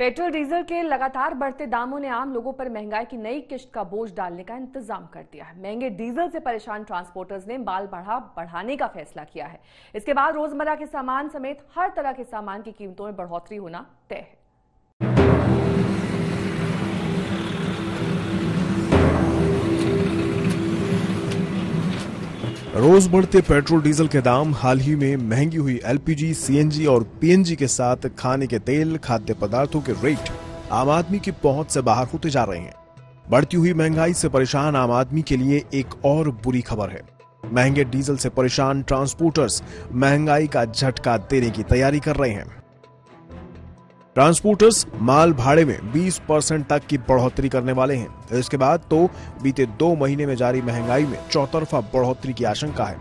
Petrol diesel के लगातार बढ़ते दामों ने आम लोगों पर महँगाई की नई किश्त का बोझ डालने का इंतज़ाम कर दिया है। महँगे डीजल से परेशान ट्रांसपोर्टर्स ने माल बढ़ा, बढ़ाने का फैसला किया है। इसके बाद रोज़मर्रा के सामान समेत हर तरह के सामान की कीमतों में बढ़ोतरी होना तय है। रोज बढ़ते पेट्रोल डीजल के दाम हाल ही में महँगी हुई एलपीजी, सीएनजी और पीएनजी के साथ खाने के तेल खाद्य पदार्थों के रेट आम आदमी की पहुँच से बाहर होते जा रहे हैं। बढ़ती हुई महँगाई से परेशान आम आदमी के लिए एक और बुरी खबर है। महँगे डीजल से परेशान ट्रांसपोर्टर्स महँगाई का झटका देने की तैयारी कर रहे हैं। ट्रांसपोर्टर्स माल भाड़े में 20 परसेंट तक की बढ़ोतरी करने वाले हैं। इसके बाद तो बीते दो महीने में जारी महँगाई में चौतरफा बढ़ोतरी की आशंका है।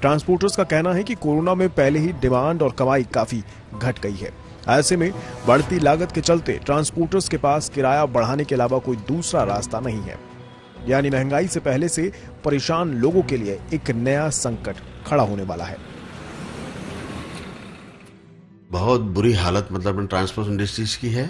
ट्रांसपोर्टर्स का कहना है कि कोरोना में पहले ही डिमांड और कमाई काफ़ी घट गई है। ऐसे में बढ़ती लागत के चलते ट्रांसपोर्टर्स के पास किराया बढ़ाने के अलावा कोई दूसरा रास्ता नहीं है। यानी महँगाई से पहले से परेशान लोगों के लिए एक नया संकट खड़ा होने वाला है। बहुत बुरी हालत मतलब ट्रांसपोर्ट इंडस्ट्रीज़ की है।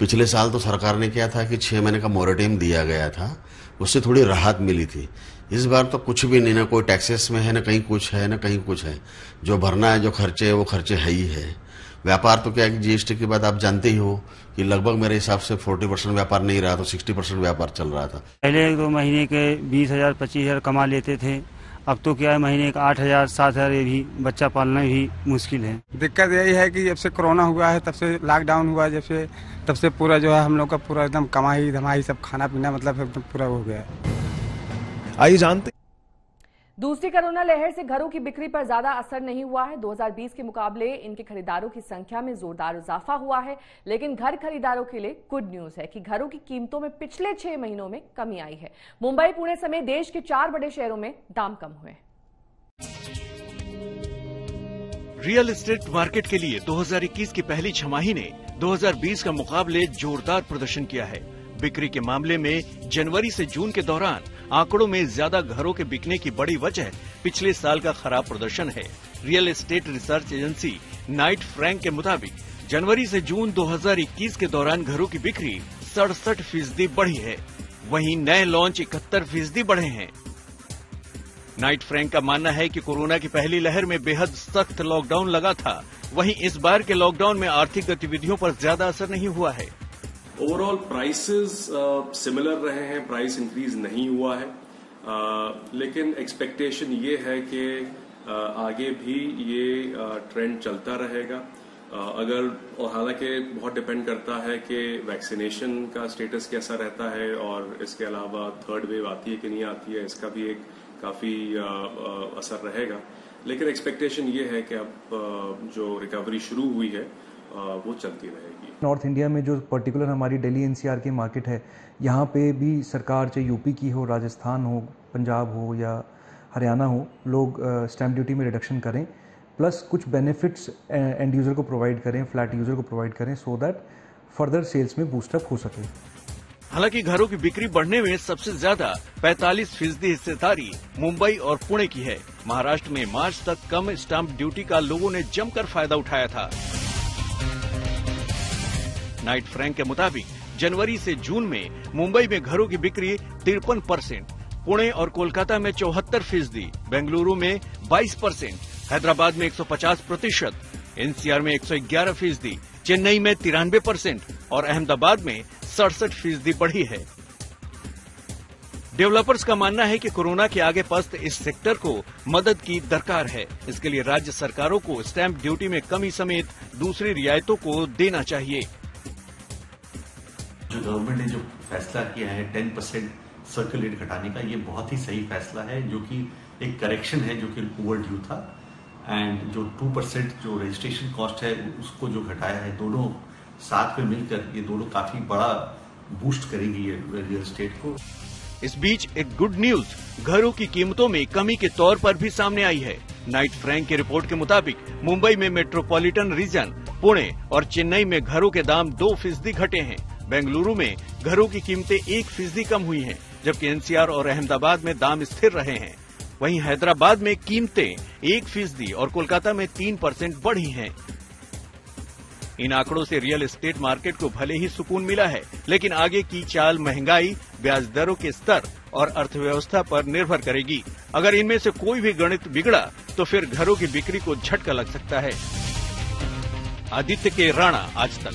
पिछले साल तो सरकार ने किया था कि छः महीने का मोरेटियम दिया गया था। उससे थोड़ी राहत मिली थी। इस बार तो कुछ भी नहीं, ना कोई टैक्सेस में है, ना कहीं कुछ है, ना कहीं कुछ है। जो भरना है, जो खर्चे है, वो खर्चे है ही है। व्यापार तो क्या है कि जीएसटी के बाद आप जानते ही हो कि लगभग मेरे हिसाब से फोर्टी परसेंट व्यापार नहीं रहा तो सिक्सटी परसेंट व्यापार चल रहा था। पहले एक दो महीने के बीस हज़ार, पच्चीस हज़ार कमा लेते थे। अब तो क्या है महीने का आठ हज़ार सात हज़ार ये भी बच्चा पालना भी मुश्किल है। दिक्कत यही है कि जब से कोरोना हुआ है तब से लॉकडाउन हुआ जब से तब से पूरा जो है हम लोग का पूरा एकदम कमाई धमाई सब खाना पीना मतलब एकदम पूरा हो गया आइए जानते दूसरी कोरोना लहर से घरों की बिक्री पर ज़्यादा असर नहीं हुआ है। 2020 के मुकाबले इनके खरीदारों की संख्या में जोरदार इजाफा हुआ है, लेकिन घर खरीदारों के लिए गुड न्यूज़ है कि घरों की कीमतों में पिछले छह महीनों में कमी आई है। मुंबई, पुणे समेत देश के चार बड़े शहरों में दाम कम हुए रियल एस्टेट मार्केट के लिए 2021 की पहली छमाही ने 2020 का मुकाबले जोरदार प्रदर्शन किया है। बिक्री के मामले में जनवरी से जून के दौरान आंकड़ों में ज़्यादा घरों के बिकने की बड़ी वजह पिछले साल का खराब प्रदर्शन है। Real estate research agency Knight Frank के मुताबिक जनवरी से जून 2021 के दौरान घरों की बिक्री सड़सठ फ़ीसदी बढ़ी है। वहीं नए लॉन्च इकहत्तर फ़ीसदी बढ़े हैं। नाइट फ्रैंक का मानना है कि कोरोना की पहली लहर में बेहद सख्त लॉकडाउन लगा था। वहीं इस बार के लॉकडाउन में आर्थिक गतिविधियों पर ज़्यादा असर नहीं हुआ है। ओवरऑल प्राइसेस सिमिलर रहे हैं प्राइस इंक्रीज नहीं हुआ है। Uh, लेकिन एक्सपेक्टेशन ये है कि uh, आगे भी ये ट्रेंड uh, चलता रहेगा। अगर और हालाँकि बहुत डिपेंड करता है कि वैक्सीनेशन का स्टेटस कैसा रहता है और इसके अलावा थर्ड वेव आती है कि नहीं आती है इसका भी एक काफ़ी असर रहेगा। लेकिन एक्सपेक्टेशन ये है कि अब जो रिकवरी शुरू हुई है वो चलती रहेगी। नॉर्थ इंडिया में जो पर्टिकुलर हमारी दिल्ली एनसीआर की मार्केट है यहाँ पे भी सरकार चाहे यूपी की हो राजस्थान हो पंजाब हो या हरियाणा हो लोग स्टैम्प ड्यूटी में रिडक्शन करें प्लस कुछ बेनिफिट्स एंड यूज़र को प्रोवाइड करें फ्लैट यूज़र को प्रोवाइड करें सो दैट फर्दर सेल्स में बूस्टअप हो सके। हालाँकि घरों की बिक्री बढ़ने में सबसे ज़्यादा 45 फ़ीसदी हिस्सेदारी मुंबई और पुणे की है। महाराष्ट्र में मार्च तक कम स्टाम्प ड्यूटी का लोगों ने जमकर फ़ायदा उठाया था। नाइट फ्रैंक के मुताबिक, जनवरी से जून में मुंबई में घरों की बिक्री तिरपन परसेंट, पुणे और कोलकाता में चौहत्तर फ़ीसदी, बेंगलुरु में 22 परसेंट, हैदराबाद में 150 प्रतिशत, एनसीआर में 111 फ़ीसदी, चेन्नई में तिरानवे परसेंट और अहमदाबाद में सड़सठ फ़ीसदी बढ़ी है। डेवलपर्स का मानना है कि कोरोना के आगे पस्त इस सेक्टर को मदद की दरकार है। इसके लिए राज्य सरकारों को स्टैंप ड्यूटी में कमी समेत दूसरी रियायतों को देना चाहिए। जो गवर्नमेंट ने जो फैसला किया है टेन परसेंट सर्कल रेट घटाने का, ये बहुत ही सही फैसला है, जो कि एक करेक्शन है, जो कि ओवर ड्यू था। एंड जो टू परसेंट जो रजिस्ट्रेशन कॉस्ट है, उसको जो घटाया है, दोनों साथ में मिलकर ये दोनों काफ़ी बड़ा बूस्ट करेगी ये रियल एस्टेट को। इस बीच एक गुड न्यूज़ घरों की कीमतों में कमी के तौर पर भी सामने आई है। नाइट फ्रैंक की रिपोर्ट के मुताबिक, मुंबई में मेट्रोपॉलिटन रीजन पुणे और चेन्नई में घरों के दाम दो फ़ीसदी घटे हैं। बेंगलुरु में घरों की कीमतें एक फ़ीसदी कम हुई हैं, जबकि एनसीआर और अहमदाबाद में दाम स्थिर रहे हैं। वहीं हैदराबाद में कीमतें एक फ़ीसदी और कोलकाता में तीन परसेंट बढ़ी हैं। इन आंकड़ों से रियल एस्टेट मार्केट को भले ही सुकून मिला है, लेकिन आगे की चाल महँगाई, ब्याज दरों के स्तर और अर्थव्यवस्था पर निर्भर करेगी। अगर इनमें से कोई भी गणित बिगड़ा तो फिर घरों की बिक्री को झटका लग सकता है। आदित्य के राणा, आज तक।